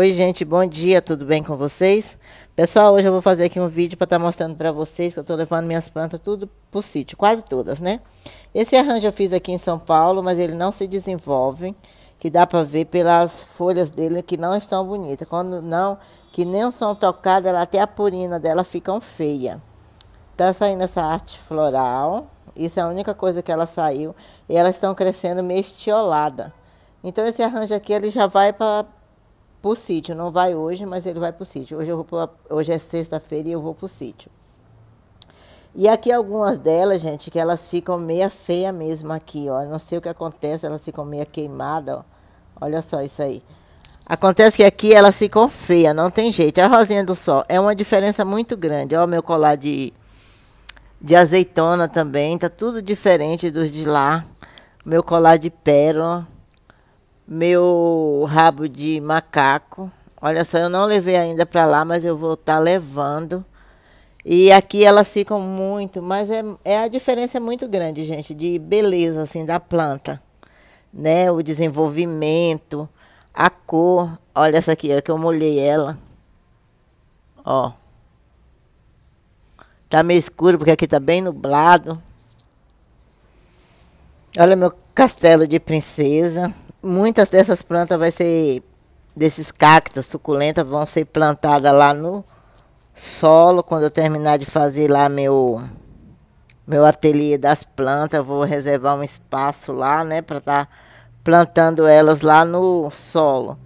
Oi gente, bom dia, tudo bem com vocês? Pessoal, hoje eu vou fazer aqui um vídeo para estar tá mostrando para vocês que eu estou levando minhas plantas tudo pro sítio, quase todas, né? Esse arranjo eu fiz aqui em São Paulo, mas ele não se desenvolve, que dá para ver pelas folhas dele que não estão bonitas. Quando não, que nem são tocadas, até a purina dela ficam feia. Tá saindo essa arte floral, isso é a única coisa que ela saiu, e elas estão crescendo meio estiolada. Então esse arranjo aqui ele já vai para pro sítio. Não vai hoje, mas ele vai pro sítio. Hoje, eu vou hoje é sexta-feira e eu vou pro sítio. E aqui algumas delas, gente, que elas ficam meia feia mesmo aqui, ó. Não sei o que acontece, elas ficam meia queimadas, ó. Olha só isso aí. Acontece que aqui elas ficam feias, não tem jeito. É a rosinha do sol é uma diferença muito grande. Ó, meu colar de, de azeitona também, tá tudo diferente dos de lá. Meu colar de pérola meu rabo de macaco. Olha só, eu não levei ainda para lá, mas eu vou estar tá levando. E aqui elas ficam muito, mas é, é a diferença é muito grande, gente, de beleza assim da planta, né? O desenvolvimento, a cor. Olha essa aqui, é que eu molhei ela. Ó. Tá meio escuro porque aqui tá bem nublado. Olha meu castelo de princesa muitas dessas plantas vai ser desses cactos suculentas vão ser plantadas lá no solo quando eu terminar de fazer lá meu meu ateliê das plantas, vou reservar um espaço lá, né, para estar tá plantando elas lá no solo.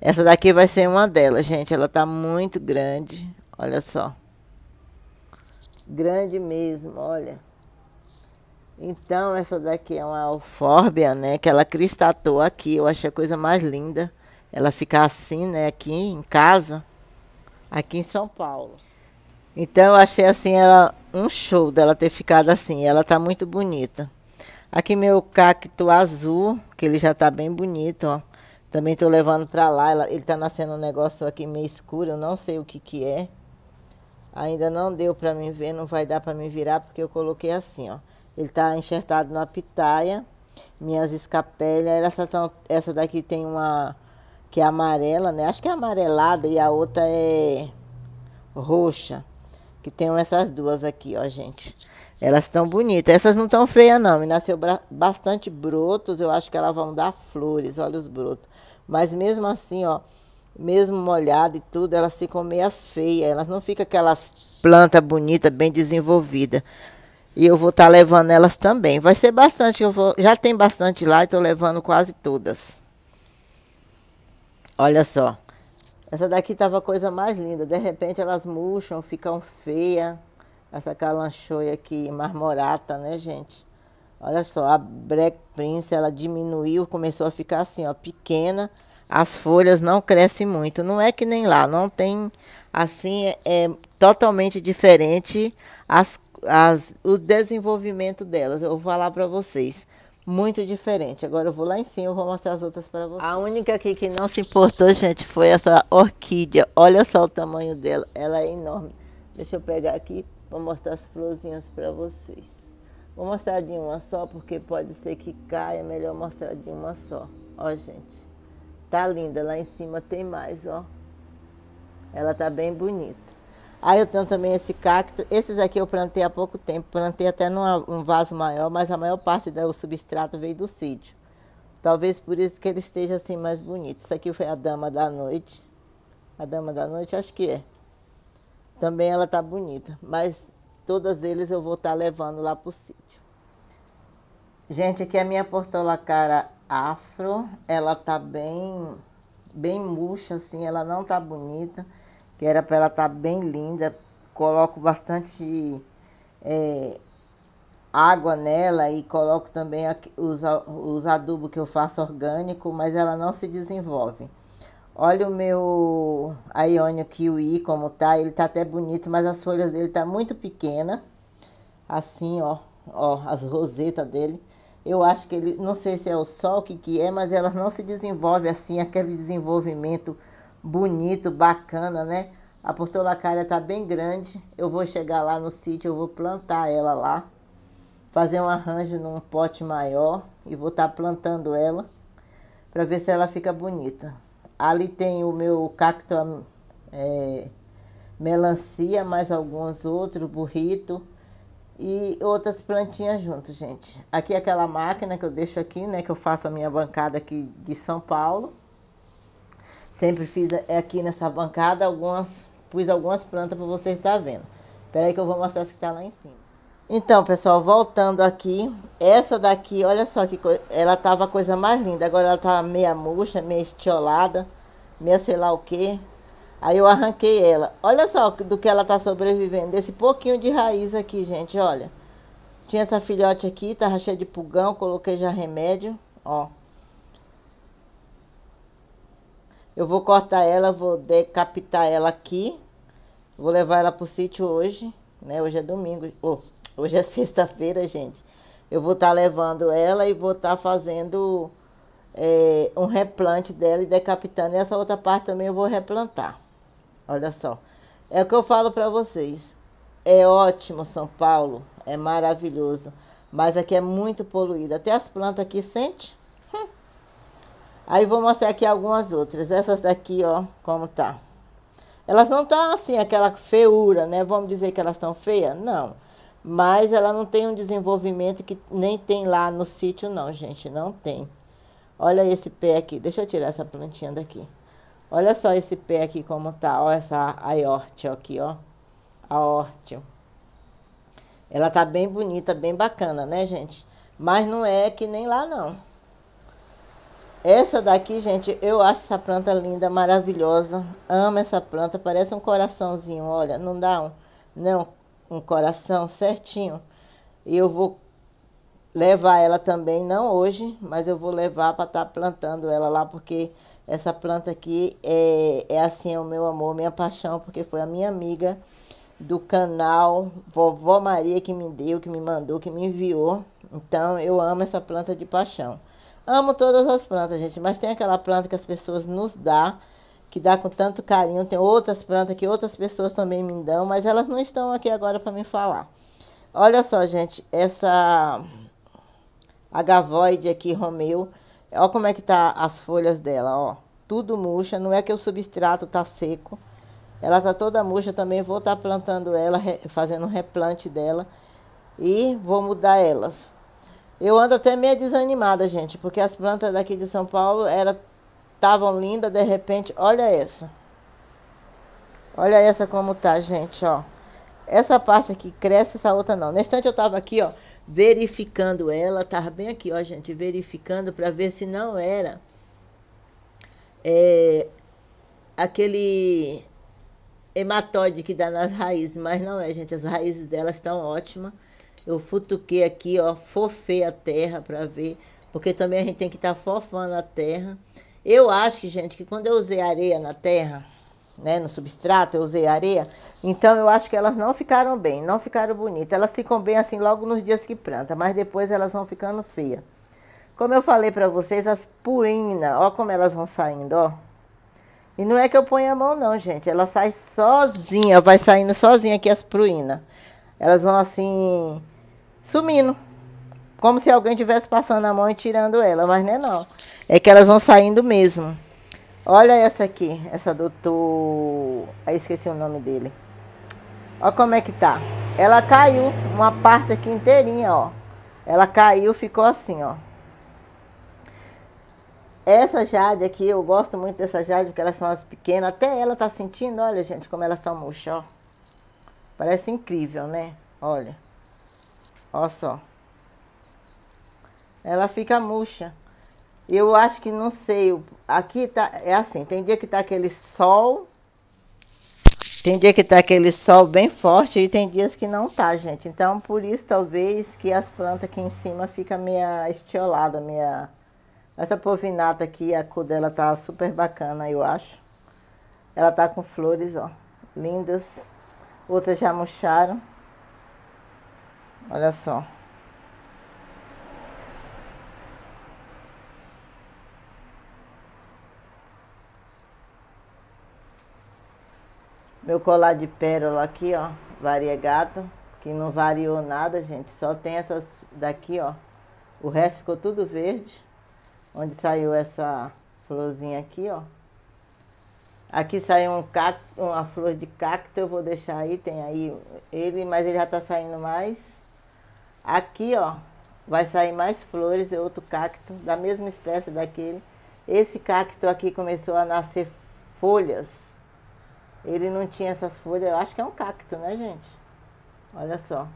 Essa daqui vai ser uma delas, gente, ela tá muito grande. Olha só. Grande mesmo, olha. Então, essa daqui é uma alfórbia, né? Que ela cristatou aqui. Eu achei a coisa mais linda. Ela ficar assim, né? Aqui em casa. Aqui em São Paulo. Então, eu achei assim, ela um show dela ter ficado assim. Ela tá muito bonita. Aqui meu cacto azul, que ele já tá bem bonito, ó. Também tô levando pra lá. Ela, ele tá nascendo um negócio aqui meio escuro. Eu não sei o que que é. Ainda não deu pra mim ver. Não vai dar pra me virar porque eu coloquei assim, ó. Ele está enxertado na pitaia. Minhas escapélias, essa, essa daqui tem uma que é amarela, né? Acho que é amarelada e a outra é roxa. Que tem essas duas aqui, ó, gente. Elas estão bonitas. Essas não estão feias, não. Me nasceu bastante brotos. Eu acho que elas vão dar flores. Olha os brotos. Mas mesmo assim, ó, mesmo molhada e tudo, elas ficam meio feias. Elas não ficam aquelas plantas bonitas, bem desenvolvidas. E eu vou estar tá levando elas também. Vai ser bastante, eu vou, já tem bastante lá e estou levando quase todas. Olha só. Essa daqui tava a coisa mais linda. De repente elas murcham, ficam feias. Essa calanchoia aqui, marmorata, né, gente? Olha só, a Black Prince, ela diminuiu, começou a ficar assim, ó, pequena. As folhas não crescem muito. Não é que nem lá, não tem, assim, é, é totalmente diferente as as, o desenvolvimento delas. Eu vou falar para vocês. Muito diferente. Agora eu vou lá em cima, eu vou mostrar as outras para vocês. A única aqui que não se importou, gente, foi essa orquídea. Olha só o tamanho dela. Ela é enorme. Deixa eu pegar aqui para mostrar as florzinhas para vocês. Vou mostrar de uma só, porque pode ser que caia. É melhor mostrar de uma só. Ó, gente. Tá linda. Lá em cima tem mais, ó. Ela tá bem bonita. Aí eu tenho também esse cacto. Esses aqui eu plantei há pouco tempo. Plantei até num vaso maior, mas a maior parte do substrato veio do sítio. Talvez por isso que ele esteja assim mais bonito. Isso aqui foi a dama da noite. A dama da noite, acho que é. Também ela tá bonita. Mas todas eles eu vou estar tá levando lá pro sítio. Gente, aqui é a minha portolacara afro. Ela tá bem, bem murcha, assim. Ela não tá bonita que era para ela estar tá bem linda. Coloco bastante é, água nela e coloco também os, os adubos que eu faço orgânico, mas ela não se desenvolve. Olha o meu Iônio Kiwi como tá, ele tá até bonito, mas as folhas dele tá muito pequena. Assim, ó, ó, as rosetas dele. Eu acho que ele, não sei se é o sol que que é, mas elas não se desenvolve assim, aquele desenvolvimento bonito, bacana, né? A portolacária tá bem grande. Eu vou chegar lá no sítio, eu vou plantar ela lá. Fazer um arranjo num pote maior e vou estar tá plantando ela para ver se ela fica bonita. Ali tem o meu cacto é, melancia, mais alguns outros, burrito e outras plantinhas junto, gente. Aqui é aquela máquina que eu deixo aqui, né, que eu faço a minha bancada aqui de São Paulo. Sempre fiz aqui nessa bancada algumas, pus algumas plantas para vocês estar vendo. Espera aí que eu vou mostrar as que tá lá em cima. Então, pessoal, voltando aqui, essa daqui, olha só que coisa, ela tava a coisa mais linda. Agora ela tá meia murcha, meia estiolada, meia sei lá o que. Aí eu arranquei ela. Olha só do que ela tá sobrevivendo. Esse pouquinho de raiz aqui, gente, olha. Tinha essa filhote aqui, tava cheia de pulgão, coloquei já remédio, ó. Eu vou cortar ela, vou decapitar ela aqui. Vou levar ela pro sítio hoje, né? Hoje é domingo. Oh, Hoje é sexta-feira, gente. Eu vou estar tá levando ela e vou estar tá fazendo é, um replante dela e decapitando. E essa outra parte também eu vou replantar. Olha só. É o que eu falo para vocês. É ótimo São Paulo, é maravilhoso. Mas aqui é muito poluído. Até as plantas aqui sente. Aí vou mostrar aqui algumas outras. Essas daqui, ó, como tá. Elas não tá assim, aquela feiura, né? Vamos dizer que elas estão feias? Não mas ela não tem um desenvolvimento que nem tem lá no sítio não, gente, não tem. Olha esse pé aqui, deixa eu tirar essa plantinha daqui. Olha só esse pé aqui como tá, ó, essa aorte aqui, ó, a horte. Ela tá bem bonita, bem bacana, né, gente? Mas não é que nem lá, não. Essa daqui, gente, eu acho essa planta linda, maravilhosa. Amo essa planta, parece um coraçãozinho, olha, não dá um... Não, um coração certinho. E eu vou levar ela também, não hoje, mas eu vou levar para estar tá plantando ela lá, porque essa planta aqui é, é assim, é o meu amor, minha paixão, porque foi a minha amiga do canal Vovó Maria que me deu, que me mandou, que me enviou. Então eu amo essa planta de paixão. Amo todas as plantas, gente, mas tem aquela planta que as pessoas nos dão que dá com tanto carinho. Tem outras plantas que outras pessoas também me dão, mas elas não estão aqui agora para me falar. Olha só, gente, essa agavoide aqui, Romeu. Olha como é que tá as folhas dela, ó. Tudo murcha, não é que o substrato tá seco. Ela tá toda murcha também, vou estar tá plantando ela, fazendo um replante dela. E vou mudar elas. Eu ando até meio desanimada, gente, porque as plantas daqui de São Paulo estavam lindas, de repente, olha essa. Olha essa como tá, gente, ó. Essa parte aqui cresce, essa outra não. Nesse instante eu tava aqui, ó, verificando ela, tava bem aqui, ó, gente, verificando para ver se não era é, aquele hematóide que dá nas raízes, mas não é, gente, as raízes delas estão ótimas. Eu futuquei aqui, ó, fofei a terra para ver, porque também a gente tem que estar tá fofando a terra. Eu acho que, gente, que quando eu usei areia na terra, né, no substrato, eu usei areia, então eu acho que elas não ficaram bem, não ficaram bonitas. Elas ficam bem assim logo nos dias que planta, mas depois elas vão ficando feias. Como eu falei para vocês, as purinas, ó como elas vão saindo, ó. E não é que eu ponho a mão não, gente, ela sai sozinha, vai saindo sozinha aqui as pruínas. Elas vão assim, sumindo, como se alguém estivesse passando a mão e tirando ela, mas não é não é que elas vão saindo mesmo. Olha essa aqui, essa doutor... Aí esqueci o nome dele. Olha como é que tá. Ela caiu, uma parte aqui inteirinha, ó. Ela caiu, ficou assim, ó. Essa jade aqui, eu gosto muito dessa jade, porque elas são as pequenas. Até ela tá sentindo, olha, gente, como elas estão murchas, ó. Parece incrível, né? Olha. Olha só. Ela fica murcha. Eu acho que não sei. Aqui tá. É assim, tem dia que tá aquele sol. Tem dia que tá aquele sol bem forte e tem dias que não tá, gente. Então, por isso, talvez, que as plantas aqui em cima fica meia estiolada, meia... Essa povinata aqui, a cor dela tá super bacana, eu acho. Ela tá com flores, ó, lindas. Outras já murcharam. Olha só. Meu colar de pérola aqui, ó, variegado, que não variou nada, gente. Só tem essas daqui, ó. O resto ficou tudo verde. Onde saiu essa florzinha aqui, ó. Aqui saiu um cacto, uma flor de cacto, eu vou deixar aí, tem aí ele, mas ele já está saindo mais. Aqui, ó, vai sair mais flores, é outro cacto, da mesma espécie daquele. Esse cacto aqui começou a nascer folhas. Ele não tinha essas folhas, eu acho que é um cacto, né, gente? Olha só.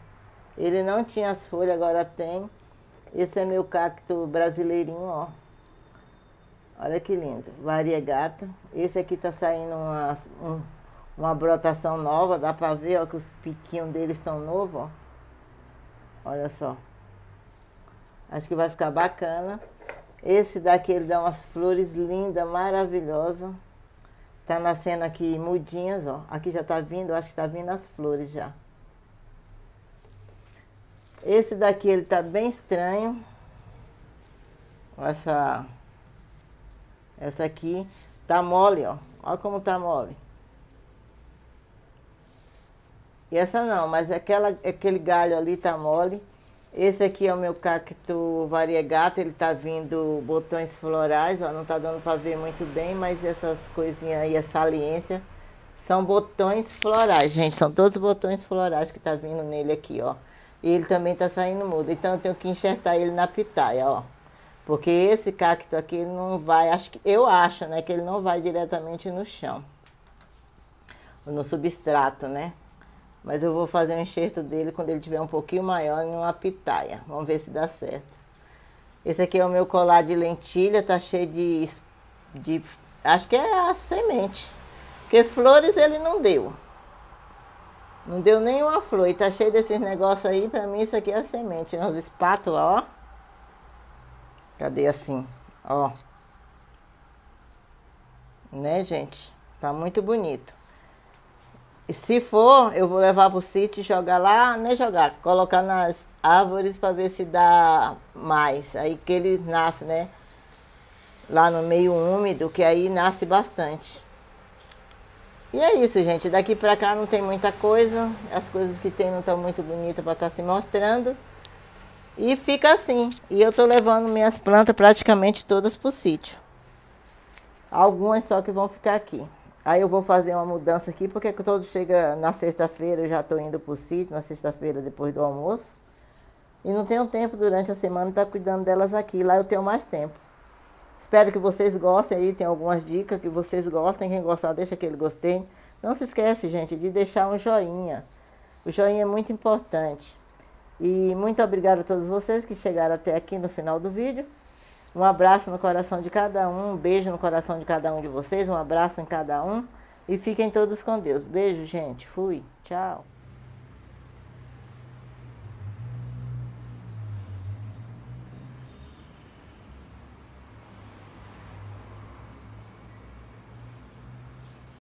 Ele não tinha as folhas, agora tem. Esse é meu cacto brasileirinho, ó. Olha que lindo. Variegata. Esse aqui tá saindo uma, um, uma brotação nova. Dá pra ver, ó, que os piquinhos deles estão novos, ó. Olha só. Acho que vai ficar bacana. Esse daqui ele dá umas flores lindas, maravilhosas. Tá nascendo aqui mudinhas, ó. Aqui já tá vindo, acho que tá vindo as flores já. Esse daqui ele tá bem estranho. Essa essa aqui tá mole, ó. Olha como tá mole. E essa não, mas aquela, aquele galho ali tá mole. Esse aqui é o meu cacto variegata, ele tá vindo botões florais, ó, não tá dando para ver muito bem, mas essas coisinhas aí, a saliência, são botões florais, gente, são todos botões florais que tá vindo nele aqui, ó. E ele também tá saindo mudo, então eu tenho que enxertar ele na pitaia, ó. Porque esse cacto aqui ele não vai, acho que eu acho, né, que ele não vai diretamente no chão. No substrato, né? Mas eu vou fazer um enxerto dele quando ele tiver um pouquinho maior em uma pitaia. Vamos ver se dá certo. Esse aqui é o meu colar de lentilha, tá cheio de, de acho que é a semente. Porque flores ele não deu. Não deu nenhuma flor. E tá cheio desses negócios aí, pra mim isso aqui é a semente. Umas espátulas, ó. Cadê assim? Ó. Né, gente? Tá muito bonito. Se for, eu vou levar pro sítio e jogar lá, nem jogar, colocar nas árvores para ver se dá mais. Aí que ele nasce, né? Lá no meio úmido, que aí nasce bastante. E é isso, gente. Daqui pra cá não tem muita coisa. As coisas que tem não estão muito bonitas para estar tá se mostrando. E fica assim. E eu tô levando minhas plantas praticamente todas pro sítio. Algumas só que vão ficar aqui. Aí eu vou fazer uma mudança aqui, porque todo chega na sexta-feira, eu já estou indo pro sítio, na sexta-feira depois do almoço. E não tenho tempo durante a semana estar tá cuidando delas aqui. Lá eu tenho mais tempo. Espero que vocês gostem aí, tem algumas dicas que vocês gostem. Quem gostar, deixa aquele gostei. Não se esquece, gente, de deixar um joinha. O joinha é muito importante. E muito obrigada a todos vocês que chegaram até aqui no final do vídeo. Um abraço no coração de cada um, um beijo no coração de cada um de vocês, um abraço em cada um. E fiquem todos com Deus. Beijo, gente. Fui. Tchau.